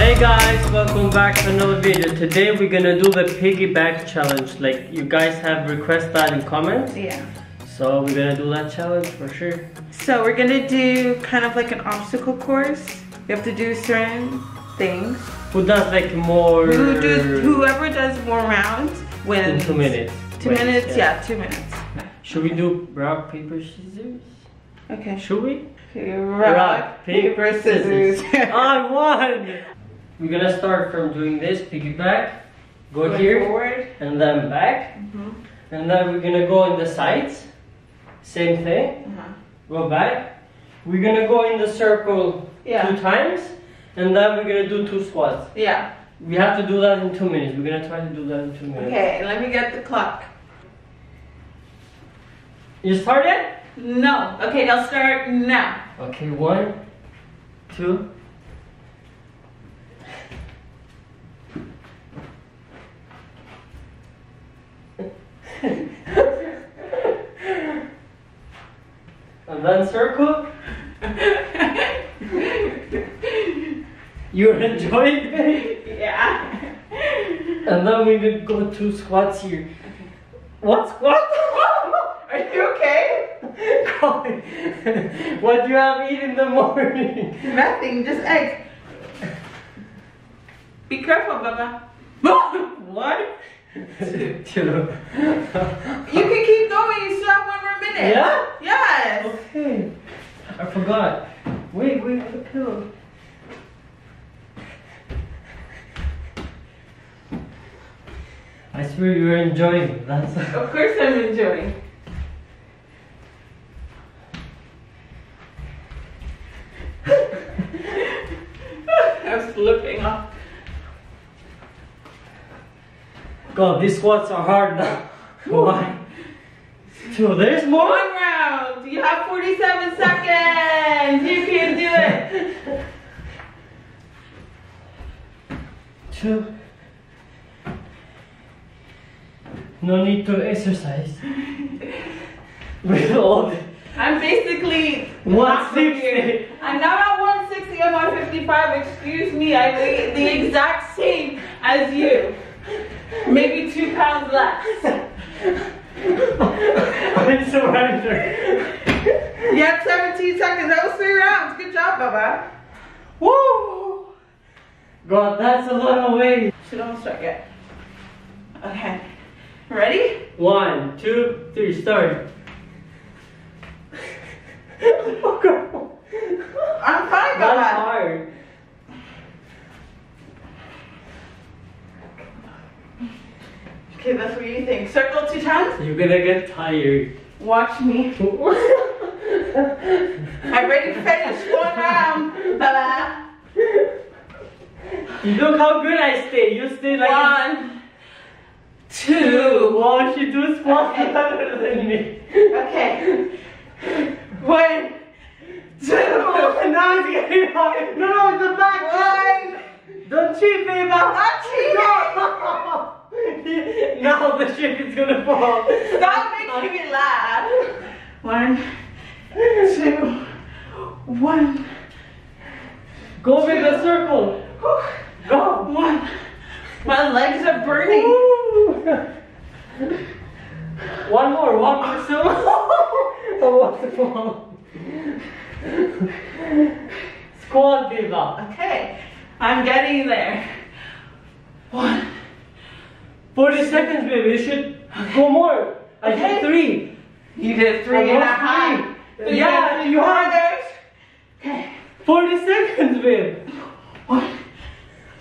Hey guys, welcome back to another video. Today we're gonna do the piggyback challenge. Like you guys have requested that in comments. Yeah. So we're gonna do that challenge for sure. So we're gonna do kind of like an obstacle course. You have to do certain things. Who does like more Who do, whoever does more rounds wins. in two minutes? Two Wait, minutes, yeah. two minutes. Should we do rock, paper, scissors? Okay. Should we? Rock, paper, scissors. I won! We're gonna start from doing this, piggyback. Go Going here forward. and then back. Mhm. And then we're gonna go in the sides. Same thing. Uh-huh. Go back. We're gonna go in the circle Yeah. two times. And then we're gonna do two squats. Yeah. We have to do that in two minutes. We're gonna try to do that in two minutes. Okay, let me get the clock. You started? No. Okay, I'll start now. Okay, one, two. And then circle. You're enjoying it? yeah. And then we could go two squats here. What squat? Are you okay? what do you have eaten in the morning? Nothing, just eggs. Be careful, Baba. what? You can keep going. You still have one more minute. Yeah? Yes. I forgot. Wait, wait, the pillow. I swear you're enjoying. That's Of course I'm enjoying. I'm slipping off. God, these squats are hard now. Why? Two. There's more. One round. You have 47 seconds. You can do it. Two. No need to exercise. With all I'm basically One halfway sixty. I'm now at 160. I'm 155. Excuse me. I weigh the exact same as you. Maybe two pounds less. I surrender. You have 17 seconds. That was three rounds. Good job, Baba. Woo! God, that's a lot of weight. So don't start yet. Okay. Ready? One, two, three, start. oh God. I'm fine, That's That's what you think. Circle two times. You're gonna get tired. Watch me. I'm ready to finish one round. Baba. Look how good I stay. You stay like One, two. Wow, she do squats Okay. better than me. Okay. One, two. Now it's getting hard. No, no, the back. One. Don't cheat, baby. Not cheating. No. now the shit is gonna fall. Stop making me laugh. One, two, one. Go with the circle. Go. One. My legs are burning. One more, one more, so. oh, what the fall? Squad, Viva. Okay, I'm getting there. One. 40 seconds, baby. You should go more. I Okay. did three. You did I three and a half. three. Yeah, you had others. Okay. 40 seconds, babe. One,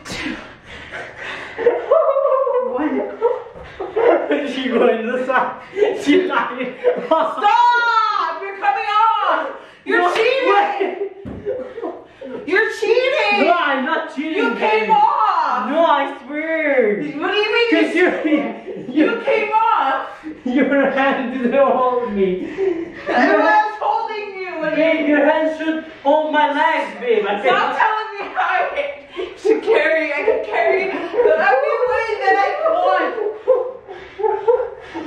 two, one. she going the side. She lying. Stop! You're coming off. You're No, cheating. You're cheating. No, I'm not cheating. you came off. No, I swear. What do you mean? Cause You, you, came off. your hand didn't hold me. Everyone's holding you. You your hand should hold my legs, babe. I Stop telling me how I should carry. I can carry the every way that I want.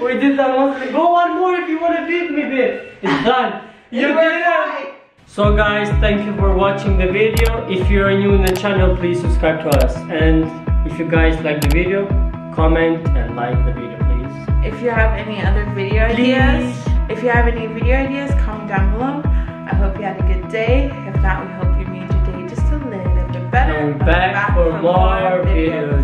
We did that once. Go one more if you want to beat me, babe. It's done. You did it. So guys, thank you for watching the video. If you are new in the channel, please subscribe to us. And if you guys like the video, comment and like the video please. If you have any other video please. ideas, if you have any video ideas, comment down below. I hope you had a good day. If not, we hope you made your day just a little bit better. And back, back for, for, more videos. videos.